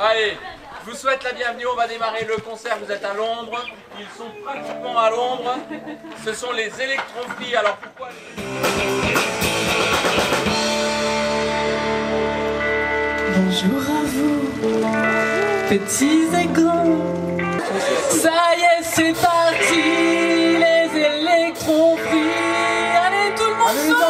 Allez, je vous souhaite la bienvenue, on va démarrer le concert, vous êtes à l'ombre, ils sont pratiquement à l'ombre, ce sont les électronflies, alors pourquoi Bonjour à vous, petits et grands. Ça y est, c'est parti, les électrons free. Allez, tout le monde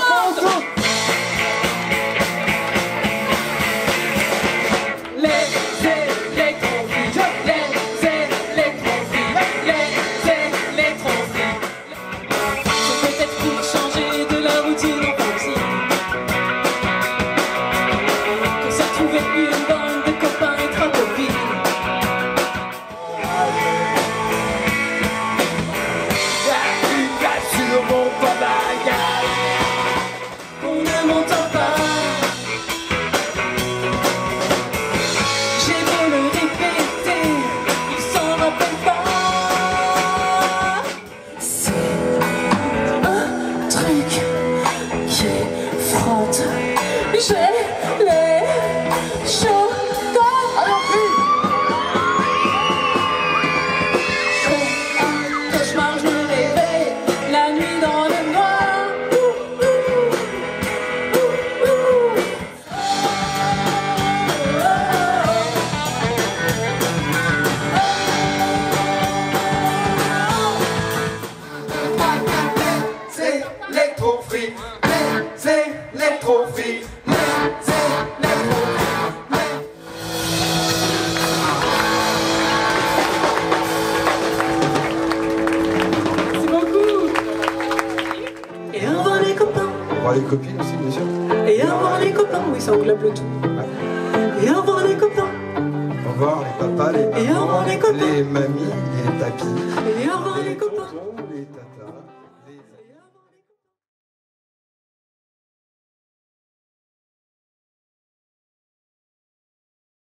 30, je l'ai les copains. On va voir les copines aussi, bien sûr. Et au revoir les copains. Oui, ça englobe le tout. Et au revoir les copains. Au revoir les papas, les Et au revoir mamans, les copains. les mamies, les papis. Et au revoir les les copains.